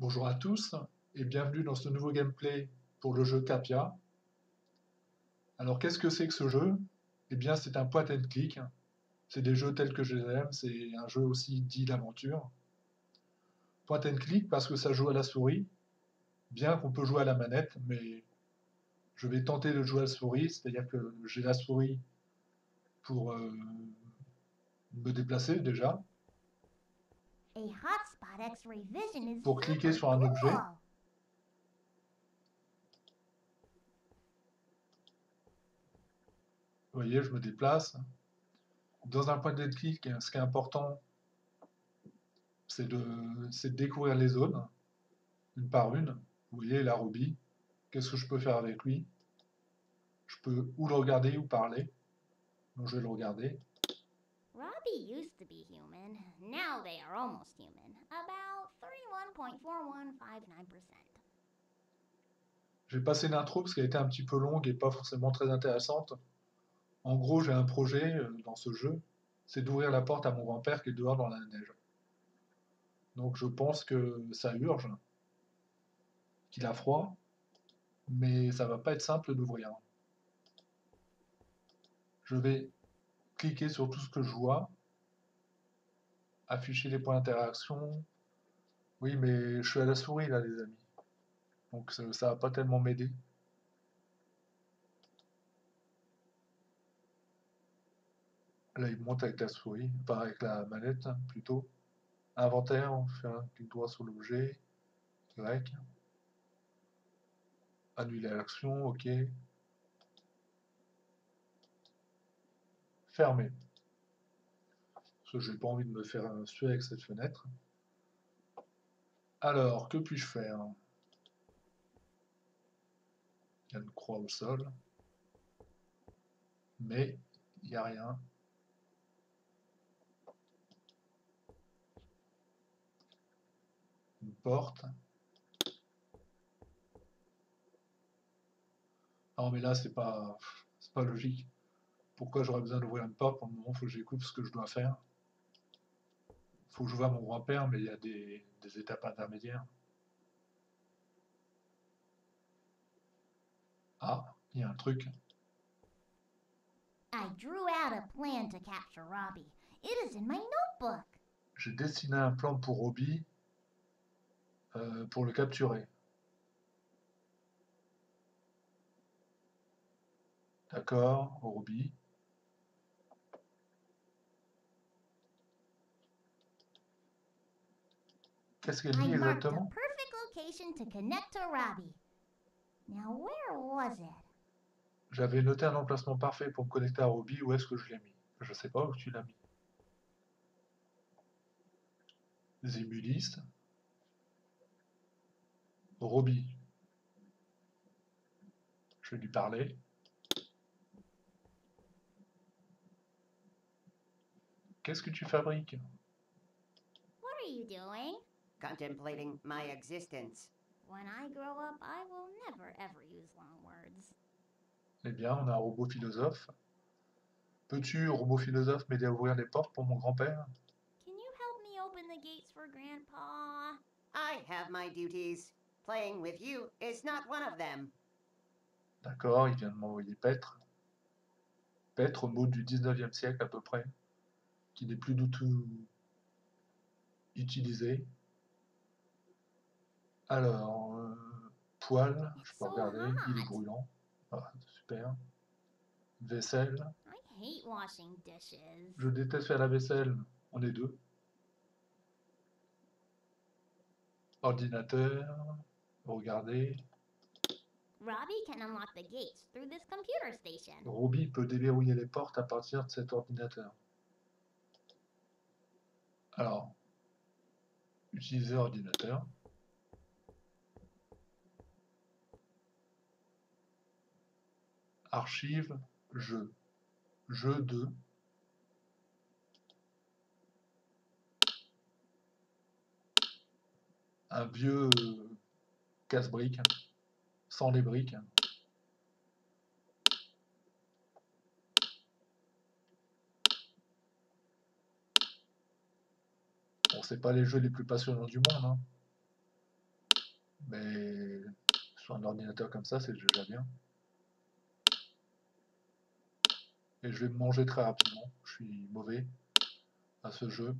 Bonjour à tous et bienvenue dans ce nouveau gameplay pour le jeu Capia. Alors qu'est-ce que c'est que ce jeu? Eh bien c'est un point and click. C'est des jeux tels que je les aime, c'est un jeu aussi dit d'aventure. Point and click parce que ça joue à la souris, bien qu'on peut jouer à la manette, mais je vais tenter de jouer à la souris, c'est-à-dire que j'ai la souris pour euh, me déplacer déjà, pour cliquer sur un objet. Vous voyez, je me déplace. Dans un point de clic, ce qui est important, c'est de, de, découvrir les zones, une par une. Vous voyez, la Ruby, qu'est-ce que je peux faire avec lui? Je peux ou le regarder ou parler. Donc je vais le regarder. Robbie used. Now they are almost human. About 31.4159%. J'ai passé l'intro parce qu'elle était un petit peu longue et pas forcément très intéressante. En gros, j'ai un projet euh, dans ce jeu, c'est d'ouvrir la porte à mon grand-père qui est dehors dans la neige. Donc je pense que ça urge, qu'il a froid, mais ça va pas être simple d'ouvrir. Je vais cliquer sur tout ce que je vois, afficher les points d'interaction. Oui, mais je suis à la souris là, les amis. Donc ça, ça va pas tellement m'aider. Là, il monte avec la souris, enfin avec la manette plutôt. Inventaire, on fait un clic droit sur l'objet. Y. Annuler l'action, ok. Fermer. Parce que j'ai pas envie de me faire suer avec cette fenêtre. Alors, que puis-je faire? Il y a une croix au sol. Mais il n'y a rien. Une porte. Non mais là c'est pas pas logique. Pourquoi j'aurais besoin d'ouvrir une porte? Pour le moment, faut que j'écoute ce que je dois faire. Faut que je vois mon grand-père, mais il y a des, des étapes intermédiaires. Ah, il y a un truc. J'ai dessiné un plan pour Robbie euh, pour le capturer. D'accord, Robbie. Qu'est-ce qu'elle dit exactement? J'avais noté un emplacement parfait pour me connecter à Robbie. Où est-ce que je l'ai mis? Je sais pas où tu l'as mis. Zimuliste. Robbie. Je vais lui parler. Qu'est-ce que tu fabriques? What are you doing? Contemplating my existence. When I grow up, I will never ever use long words. Eh bien, on a un robot philosophe. Peux-tu, robot philosophe, m'aider à ouvrir les portes pour mon grand-père? Can you help me open the gates for Grandpa? I have my duties. Playing with you is not one of them. D'accord, il vient de m'envoyer Petre. Petre, mot du 19e siècle à peu près, qui n'est plus du tout utilisé. Alors, euh, poil, je peux regarder, il est brûlant. Ah, super. Vaisselle. Je déteste faire la vaisselle. On est deux. Ordinateur. Regardez. Robbie peut déverrouiller les portes à partir de cet ordinateur. Alors, utiliser ordinateur. Archive, jeu. Jeu de. Un vieux casse-briques, sans les briques. Bon, c'est pas les jeux les plus passionnants du monde. Hein. Mais sur un ordinateur comme ça, c'est déjà bien. Et je vais manger très rapidement. Je suis mauvais à ce jeu.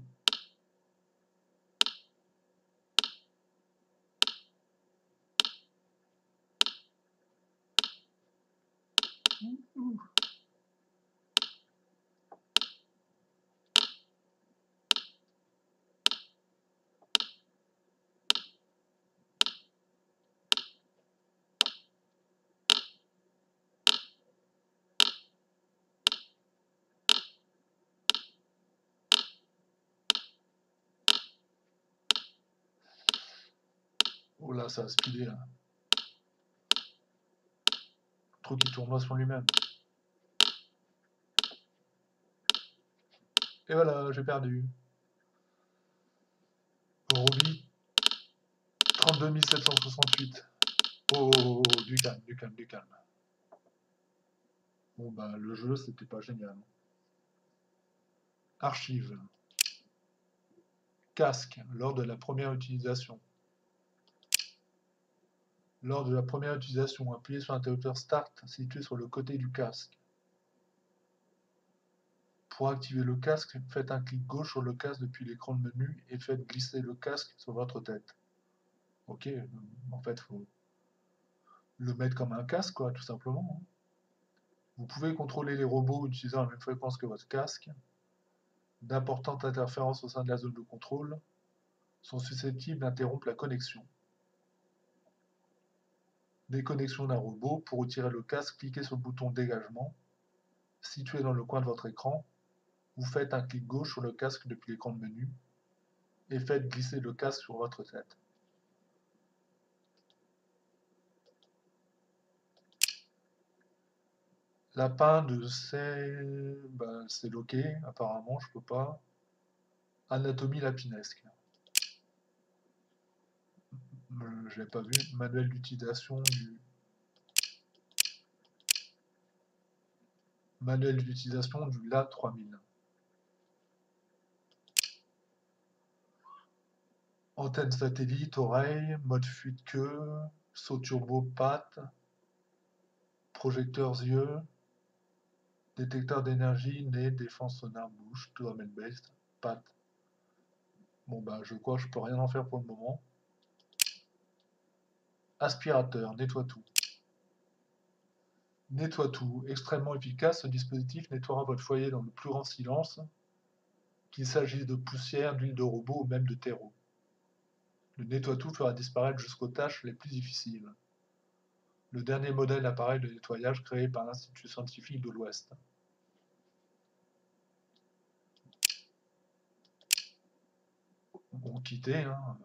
Oh là, ça a speedé là. Trop qui tournoie sur lui-même. Et voilà, j'ai perdu. Roby. 32 768. Oh, oh, oh, du calme, du calme, du calme. Bon bah le jeu c'était pas génial. Archive. Casque lors de la première utilisation. Lors de la première utilisation, appuyez sur l'interrupteur Start situé sur le côté du casque. Pour activer le casque, faites un clic gauche sur le casque depuis l'écran de menu et faites glisser le casque sur votre tête. Ok, en fait, il faut le mettre comme un casque, tout simplement. Hein. Vous pouvez contrôler les robots utilisant la même fréquence que votre casque. D'importantes interférences au sein de la zone de contrôle sont susceptibles d'interrompre la connexion. Déconnexion d'un robot. Pour retirer le casque, cliquez sur le bouton dégagement situé dans le coin de votre écran. Vous faites un clic gauche sur le casque depuis l'écran de menu et faites glisser le casque sur votre tête. Lapin de ben, c'est loqué, apparemment, je peux pas. Anatomie lapinesque. Je l'ai pas vu. Manuel d'utilisation du. Manuel d'utilisation du LA 3000. Antenne satellite, oreille, mode fuite queue, saut turbo patte, projecteurs yeux, détecteur d'énergie, nez, défense sonar, bouche, tout domaine based, patte. Bon bah je crois que je peux rien en faire pour le moment. Aspirateur, nettoie tout. Nettoie tout. Extrêmement efficace, ce dispositif nettoiera votre foyer dans le plus grand silence, qu'il s'agisse de poussière, d'huile de robot ou même de terreau. Le nettoie tout fera disparaître jusqu'aux tâches les plus difficiles. Le dernier modèle d'appareil de nettoyage créé par l'Institut scientifique de l'Ouest. Bon, quitter, hein.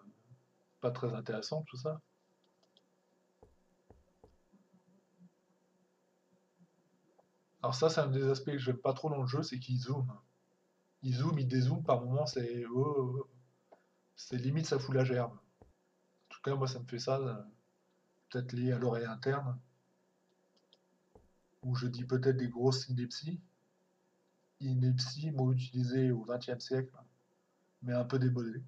pas très intéressant tout ça. Alors ça, c'est un des aspects que j'aime pas trop dans le jeu, c'est qu'il zoome. Il zoome, il dézoome, par moments, c'est... Oh, oh, oh. c'est limite, ça fout la gerbe. En tout cas, moi, ça me fait ça, euh, peut-être lié à l'oreille interne, ou je dis peut-être des grosses inepties. Ineptie, mot utilisé au XXe siècle, mais un peu démodé.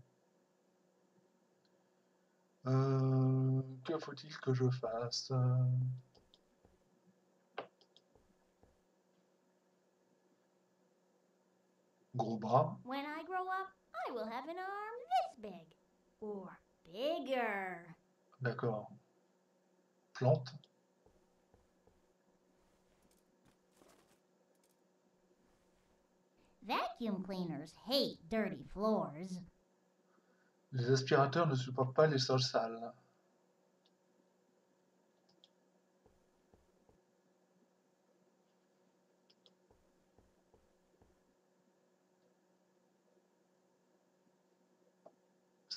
Euh, que faut-il que je fasse? Gros bras. When I grow up, I will have an arm this big. Or bigger. D'accord. Plante. Vacuum cleaners hate dirty floors. Les aspirateurs ne supportent pas les sols sales.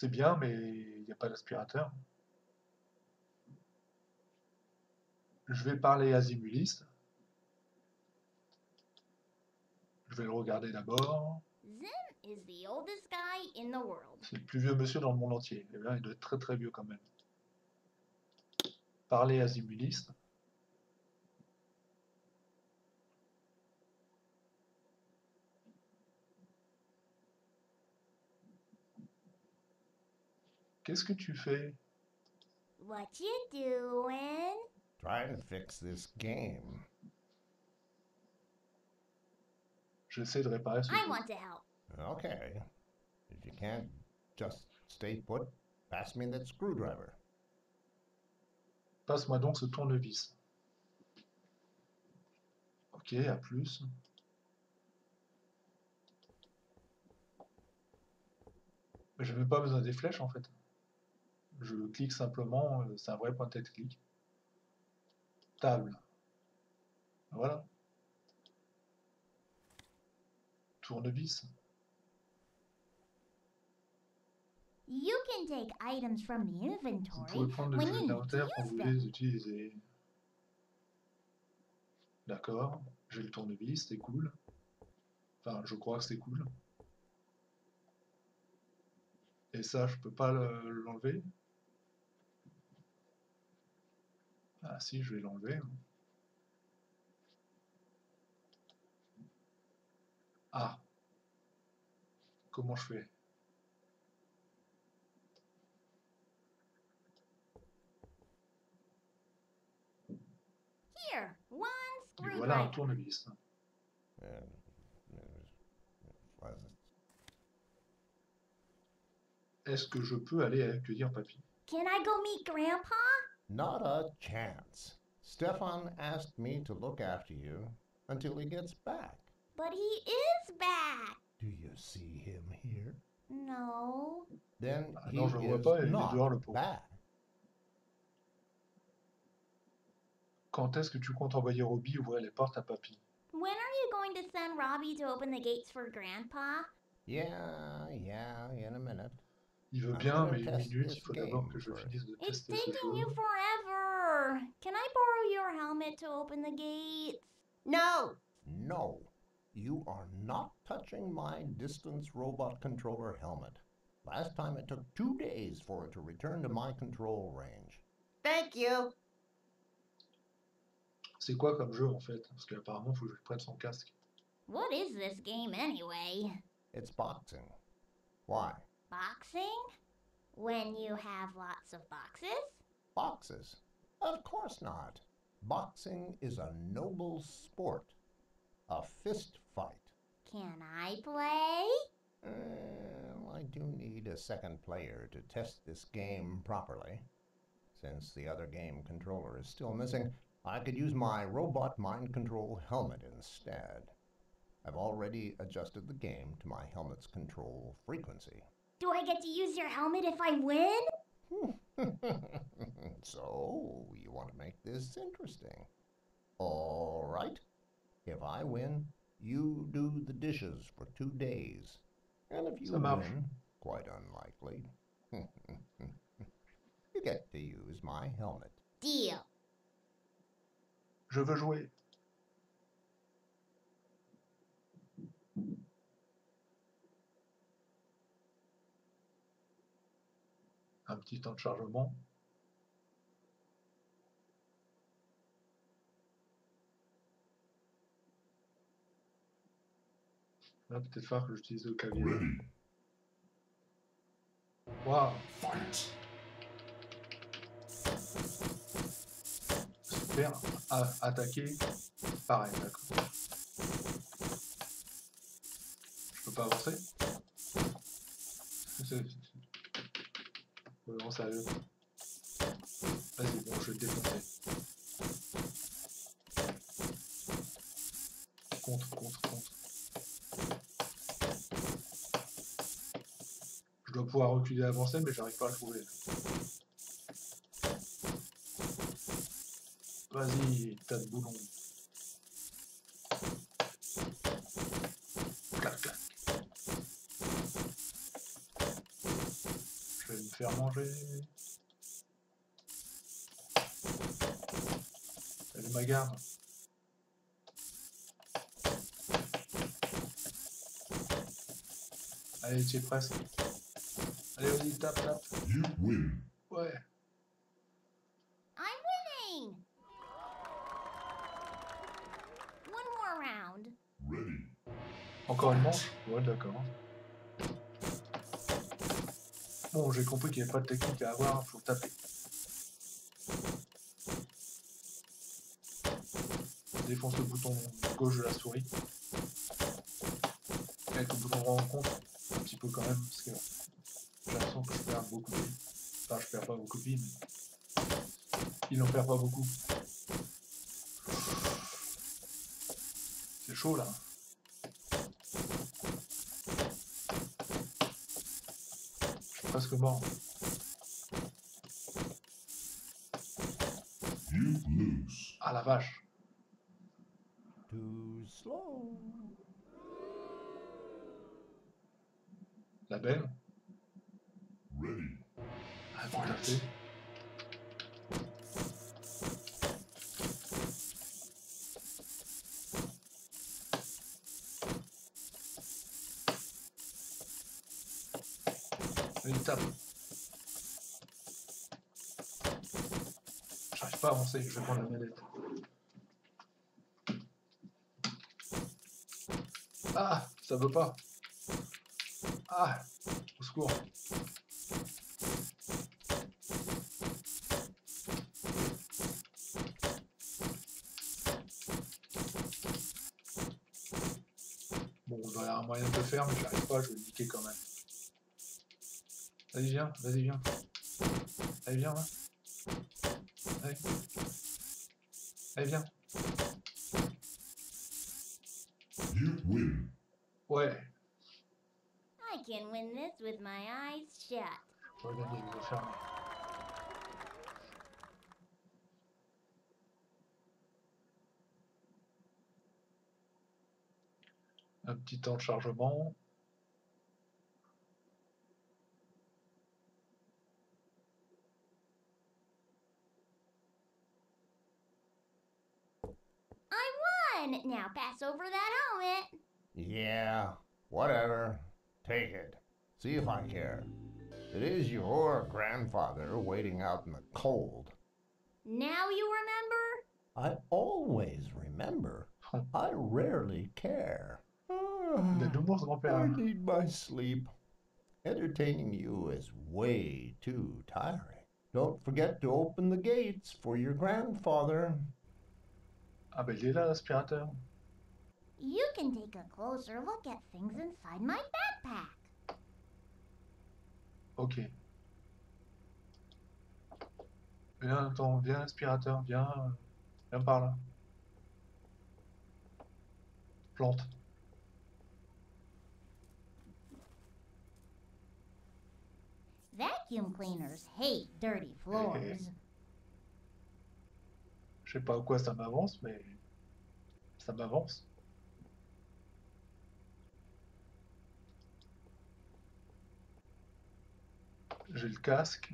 C'est bien, mais il n'y a pas d'aspirateur. Je vais parler à Zimulis. Je vais le regarder d'abord. C'est le plus vieux monsieur dans le monde entier. Eh bien, il doit être très très vieux quand même. Parler à Qu'est-ce que tu fais? What you doing? Trying to fix this game. J'essaie de réparer ce I jeu. want to help. Okay. If you can't just stay put, pass me that screwdriver. Passe-moi donc ce tournevis. Ok, à plus. Mais même pas besoin des flèches en fait. Je clique simplement, euh, c'est un vrai point de clic. Table. Voilà. Tournevis. You can take items from the Vous inventory pouvez prendre need to inventaires quand vous les utiliser. D'accord, j'ai le tournevis, c'est cool. Enfin, je crois que c'est cool. Et ça, je peux pas le- l'enlever? Ah si, je vais l'enlever. Ah. Comment je fais? Here, one Et voilà un tournevis. Est-ce que je peux aller accueillir papy? Can I go meet Grandpa? Not a chance. Stefan asked me to look after you until he gets back. But he is back. Do you see him here? No. Then Ah he non, je le vois is pas, il est not dehors, le pauvre. back. Quand est-ce que tu comptes envoyer Robbie ouvrir les portes à papy When are you going to send Robbie to open the gates for Grandpa? Yeah, yeah, in a minute. Il veut bien, mais une minute, il faut d'abord que je finisse de It's tester ce taking you forever. Can I borrow your helmet to open the gates? No. No, you are not touching my distance robot controller helmet. Last time it took two days for it to return to my control range. Thank you. C'est quoi comme jeu en fait Parce qu'apparemment, il faut que je prenne son casque. What is this game anyway? It's boxing. Why? Boxing? When you have lots of boxes? Boxes? Of course not. Boxing is a noble sport. A fist fight. Can I play? Well, I do need a second player to test this game properly. Since the other game controller is still missing, I could use my robot mind control helmet instead. I've already adjusted the game to my helmet's control frequency. Do I get to use your helmet if I win? so, you want to make this interesting. All right. If I win, you do the dishes for two days. And if you Ça marche. win, quite unlikely, you get to use my helmet. Deal. Je veux jouer. Petit temps de chargement. Là, peut-être faire que j'utilise le clavier. Waouh Super. A- attaquer. Pareil, d'accord. Je peux pas avancer Sérieux. Vas-y, bon, je vais te défoncer. Contre, contre, contre. Je dois pouvoir reculer et avancer, mais j'arrive pas à le trouver. Vas-y, tas de boulons. Clac, clac. Je vais me faire manger. Elle est ma garde. Allez, tu es presque. Allez, vas-y, tape, tape. You win. Ouais. I'm winning. One more round. Ready. Encore une manche? Ouais, d'accord. Bon, j'ai compris qu'il n'y a pas de technique à avoir, faut taper. Défonce le bouton gauche de la souris. Avec le bouton rencontre, un petit peu quand même, parce que j'ai l'impression que je perds beaucoup de vie. Enfin, je perds pas beaucoup de vie, mais il en perd pas beaucoup. C'est chaud là. Presque mort. Ah la vache. Too slow. La belle. J'arrive pas à avancer, je vais prendre la manette. Ah, ça veut pas. Ah, au secours. Bon, il y avoir un moyen de le faire, mais j'y arrive pas, je vais le niquer quand même. Vas-y, viens, vas-y, viens. Allez, viens, là. Allez. Allez, viens. You win. Ouais, I can win this with my eyes shut. je vais fermer. Un petit temps de chargement. Pass over that helmet. Yeah, whatever. Take it. See if I care. It is your grandfather waiting out in the cold. Now you remember? I always remember. I rarely care. Il a de l'humour, ce I need my sleep. Entertaining you is way too tiring. Don't forget to open the gates for your grandfather. Bah il est là l'aspirateur. You can take a closer look at things inside my backpack. Ok. Viens, attends, viens aspirateur, viens, euh, viens par là. Plante. Vacuum cleaners hate dirty floors. Je sais pas à quoi ça m'avance, mais ça m'avance. J'ai le casque.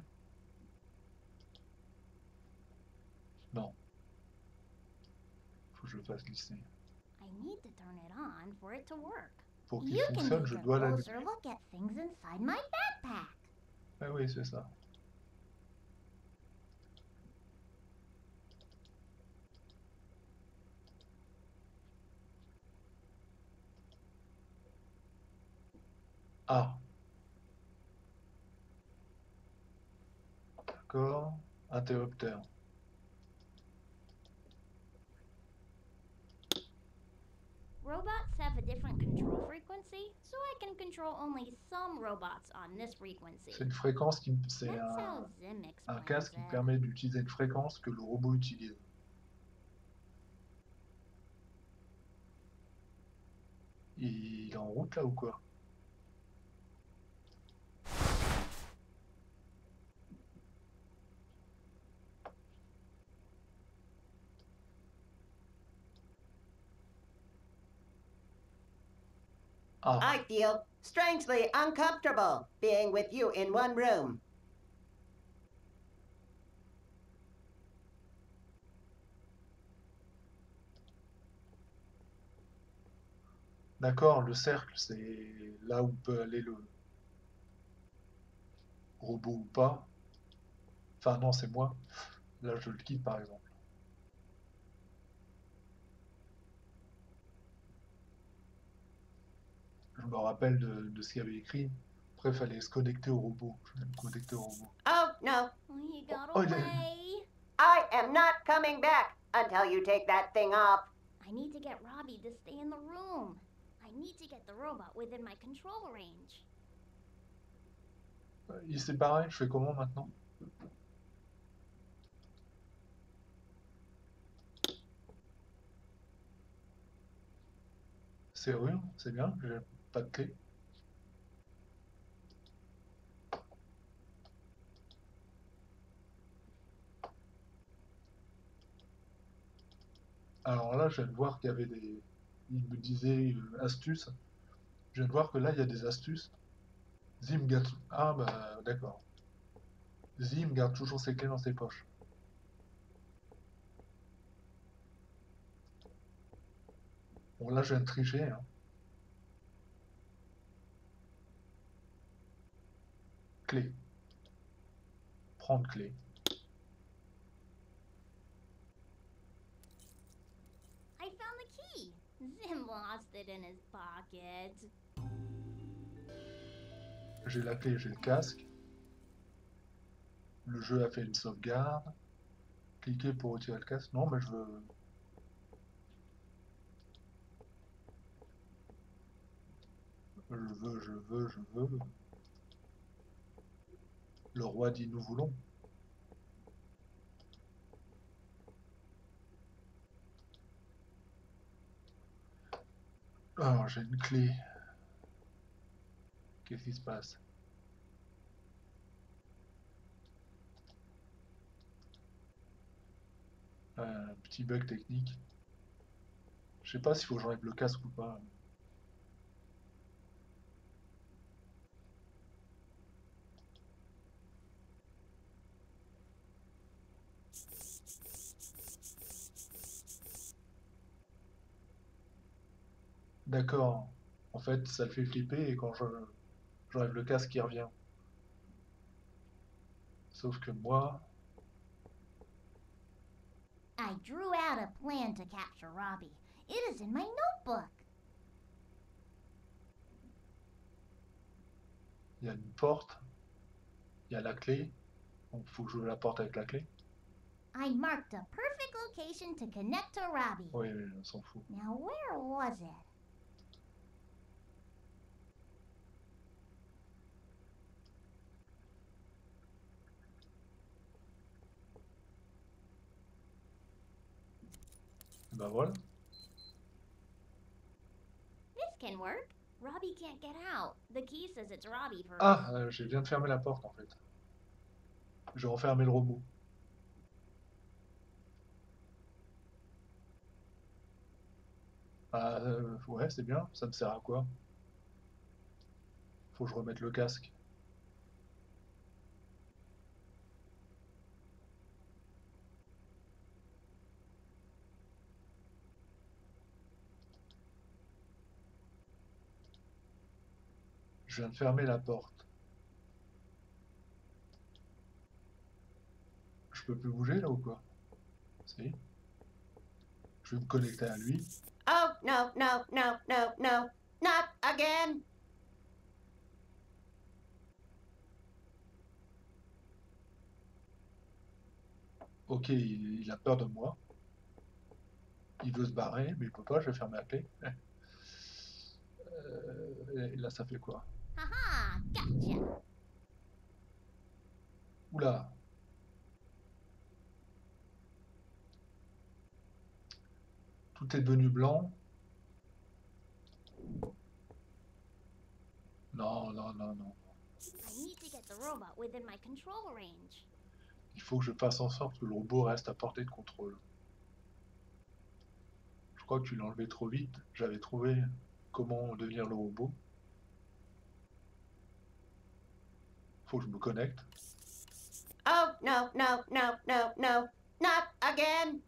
Non. Faut que je le fasse glisser. I need to turn it on for it to work. Pour qu'il fonctionne, je dois l'allumer. Ah oui, c'est ça. Ah. D'accord. Interrupteur. Robots have a different control frequency, so I can control only some robots on this frequency. C'est une fréquence qui... C'est un, un casque qui permet d'utiliser une fréquence que le robot utilise. Il est en route là ou quoi? Ah, I feel strangely uncomfortable being with you in one room. d'accord, le cercle, c'est là où peut aller le robot ou pas. Enfin non, c'est moi. Là, je le quitte par exemple. Je me rappelle de, de ce qu'il y avait écrit. Après, il fallait se connecter au robot. Je vais me connecter au robot. Oh, no, Well, he got Oh, away. I am not coming back until you take that thing off. I need to get Robbie to stay in the room. I need to get the robot within my control range. Euh, Il s'est barré, je fais comment maintenant? Serrure, c'est bien, j'ai pas de clé. Alors là, je viens de voir qu'il y avait des... Il me disait euh, astuces. Je viens de voir que là, il y a des astuces. Zim garde... Ah bah d'accord. Zim garde toujours ses clés dans ses poches. Bon là je viens de tricher. Hein. Clé. Prendre clé. I found the key. Zim lost it in his pocket. J'ai la clé, j'ai le casque. Le jeu a fait une sauvegarde. Cliquez pour retirer le casque. Non, mais je veux. Je veux, je veux, je veux. Le roi dit nous voulons. Alors, j'ai une clé. Qu'est-ce qui se passe? Un petit bug technique. Je sais pas s'il faut que j'enlève le casque ou pas. D'accord. En fait, ça le fait flipper et quand je j'enlève le casque, il revient. Sauf que moi, I drew out a plan to capture Robbie. It is in my notebook. il y a une porte, il y a la clé. Donc, faut que j'ouvre la porte avec la clé. I marked a perfect location to connect to Robbie. Oui, oui, on s'en fout. Now, where was it? Ben voilà. This can work. Robbie can't get out. The key says it's Robbie for. Ah, euh, je viens de fermer la porte en fait. Je vais refermer le robot. Ah, euh, ouais, c'est bien. Ça me sert à quoi? Faut que je remette le casque. Je viens de fermer la porte. Je peux plus bouger là ou quoi? Si. Je vais me connecter à lui. Oh, no, no, no, no, no. Not again. Ok, il, il a peur de moi. Il veut se barrer, mais il peut pas, je vais fermer la clé. Euh, et là, ça fait quoi? Haha, gotcha. Oula Tout est devenu blanc. Non, non, non, non. I need to get the robot within my control range. Il faut que je fasse en sorte que le robot reste à portée de contrôle. Je crois que tu l'as enlevé trop vite. J'avais trouvé comment devenir le robot. Faut que je me connecte. Oh, no, no, no, no, no. Not again.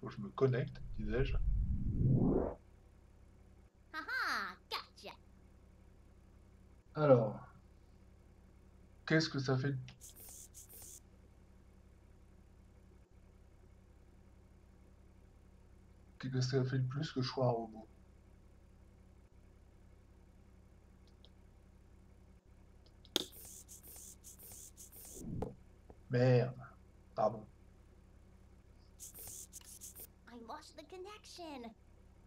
Faut que je me connecte, disais-je. Haha, gotcha. Alors, qu'est-ce que ça fait? Qu'est-ce que ça fait de plus que je sois un robot? Merde, pardon.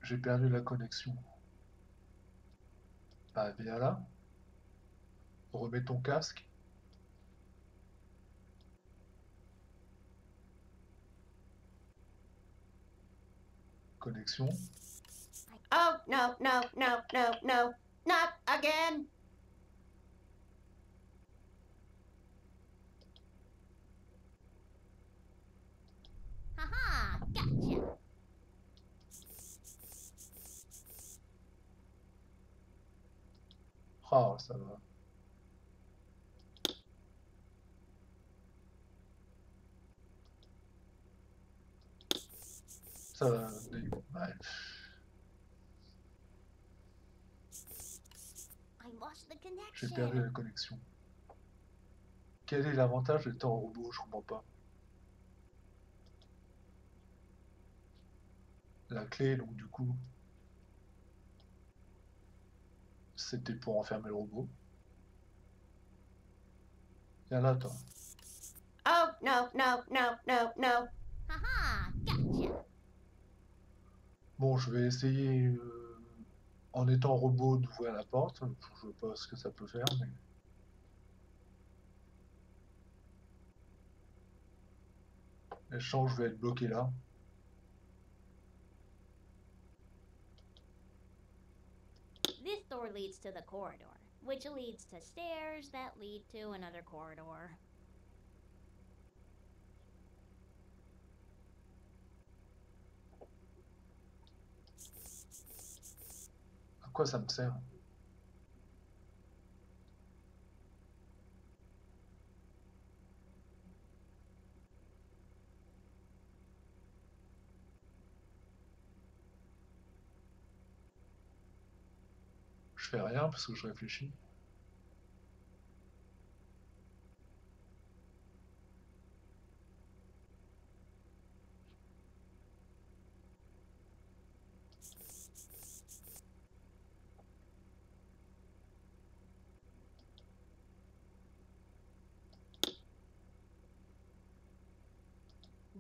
J'ai perdu la connexion. Bah, viens là. Remets ton casque. Connexion. Oh, no, no, no, no, no. Not again. Haha, gotcha. Ah, ça va. Ça va. ouais. J'ai perdu la connexion. Quel est l'avantage d'être en robot? Je comprends pas. La clé, donc du coup, c'était pour enfermer le robot. Viens là, toi. Oh, no, no, no, no, no. Haha, gotcha. Bon, je vais essayer, euh, en étant robot, d'ouvrir la porte. Je vois pas ce que ça peut faire, mais... Et je sens que je vais être bloqué là. This door leads to the corridor, which leads to stairs that lead to another corridor. À quoi ça me sert? Je fais rien parce que je réfléchis.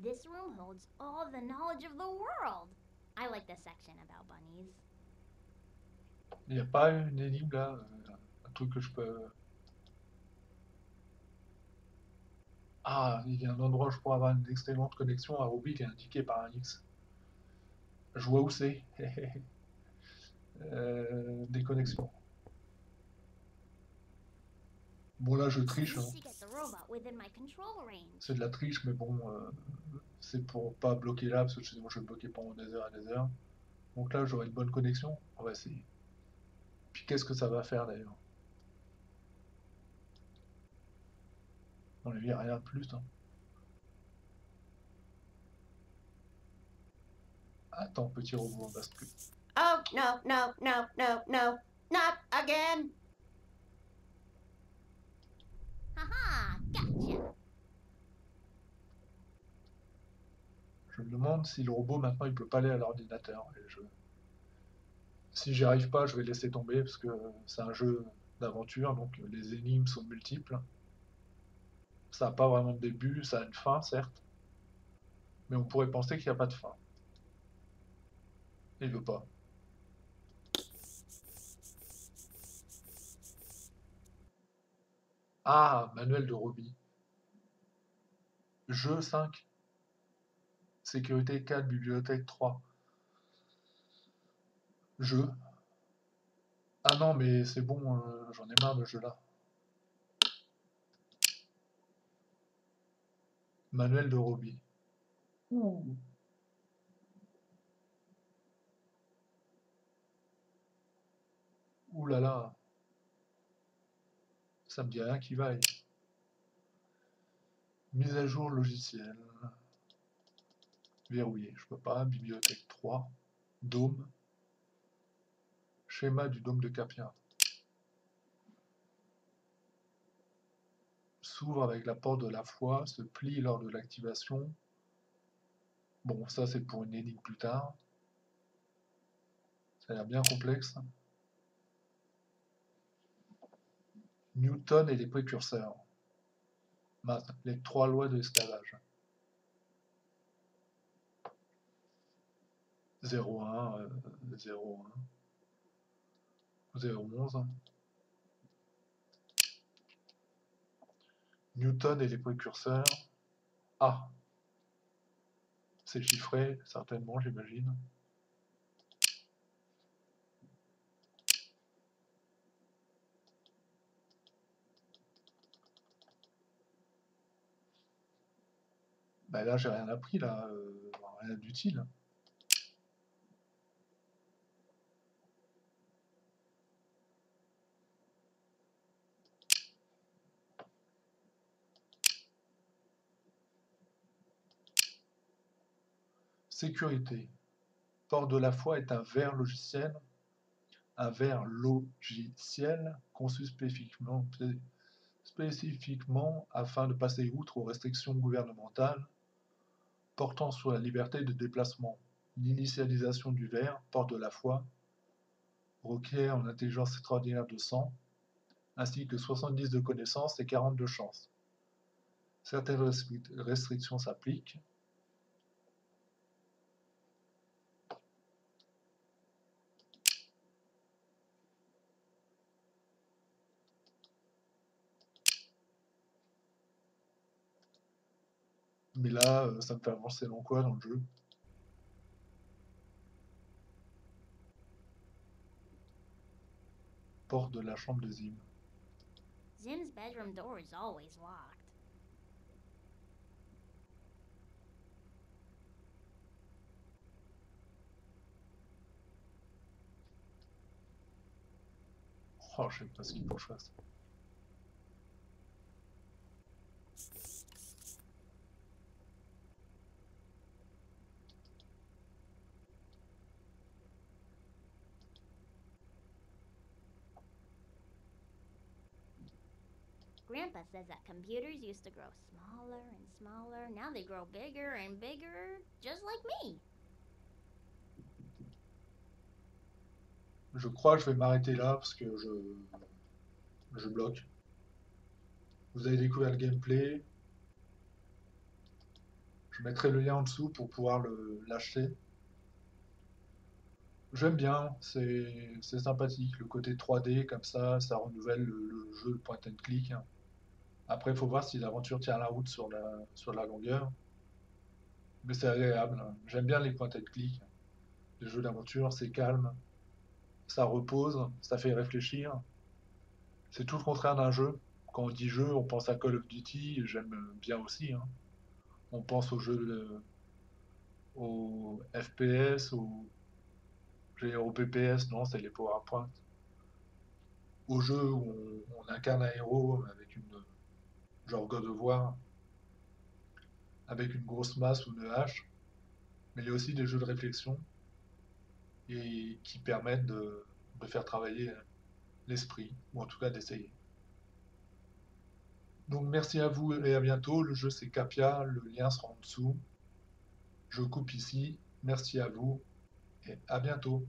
This room holds all the knowledge of the world. I like the section about bunnies. Il n'y a pas une énigme là, euh, un truc que je peux. Ah, il y a un endroit où je pourrais avoir une excellente connexion à Ruby qui est indiqué par un X. Je vois où c'est. Euh, des connexions. Bon là je triche, hein. c'est de la triche, mais bon, euh, c'est pour pas bloquer là, parce que sinon je vais bloquer pendant des heures et des heures. Donc là j'aurai une bonne connexion, on va essayer. Puis qu'est-ce que ça va faire d'ailleurs On lui rien de plus. hein. Attends, petit robot, on va se Oh, no, no, no, no, no. Not again. Haha, gotcha. Je me demande si le robot maintenant il peut pas aller à l'ordinateur. Et je... Si j'y arrive pas, je vais laisser tomber parce que c'est un jeu d'aventure, donc les énigmes sont multiples. Ça n'a pas vraiment de début, ça a une fin certes, mais on pourrait penser qu'il n'y a pas de fin. Il veut pas. Ah, manuel de Roby. Jeu 5. Sécurité 4, bibliothèque 3. Jeu. Ah non, mais c'est bon, euh, j'en ai marre de ce jeu-là. Manuel de Roby. Ouh. Ouh là là. Ça me dit rien qui vaille. Mise à jour logiciel. Verrouillé, je peux pas. Bibliothèque 3. Dôme. Schéma du dôme de Capia. S'ouvre avec la porte de la foi, se plie lors de l'activation. Bon, ça c'est pour une énigme plus tard. Ça a l'air bien complexe. Newton et les précurseurs. Les trois lois de l'esclavage. 01, euh, 01, 011. Newton et les précurseurs. Ah, c'est chiffré, certainement, j'imagine. Ben là, j'ai rien appris, là, euh, rien d'utile. Sécurité. Port de la foi est un verre logiciel, un verre logiciel conçu spécifiquement, spécifiquement afin de passer outre aux restrictions gouvernementales portant sur la liberté de déplacement. L'initialisation du verre, port de la foi, requiert une intelligence extraordinaire de 100, ainsi que 70 de connaissances et 40 de chance. Certaines restrictions s'appliquent, là, euh, ça me fait avancer dans quoi dans le jeu Porte de la chambre de Zim. Zim's bedroom door is always locked. Oh, je sais pas ce qu'il faut que je fasse. Says that computers used to grow smaller and smaller. Now they grow bigger and bigger, just like me. Je crois que je vais m'arrêter là parce que je, je bloque. Vous avez découvert le gameplay. Je mettrai le lien en dessous pour pouvoir l'acheter. J'aime bien, c'est sympathique, le côté 3D comme ça, ça renouvelle le, le jeu point and click. Après, il faut voir si l'aventure tient la route sur la, sur la longueur. Mais c'est agréable. J'aime bien les point and click. Les jeux d'aventure, c'est calme, ça repose, ça fait réfléchir. C'est tout le contraire d'un jeu. Quand on dit jeu, on pense à Call of Duty, j'aime bien aussi. hein. On pense aux jeux, de- aux FPS, aux, aux PPS, non, c'est les PowerPoint. Aux jeux où on incarne un héros avec une, genre God of avec une grosse masse ou une hache. Mais il y a aussi des jeux de réflexion et qui permettent de, de faire travailler l'esprit, ou en tout cas d'essayer. Donc merci à vous et à bientôt. Le jeu c'est Capia, le lien sera en dessous. Je coupe ici. Merci à vous et à bientôt.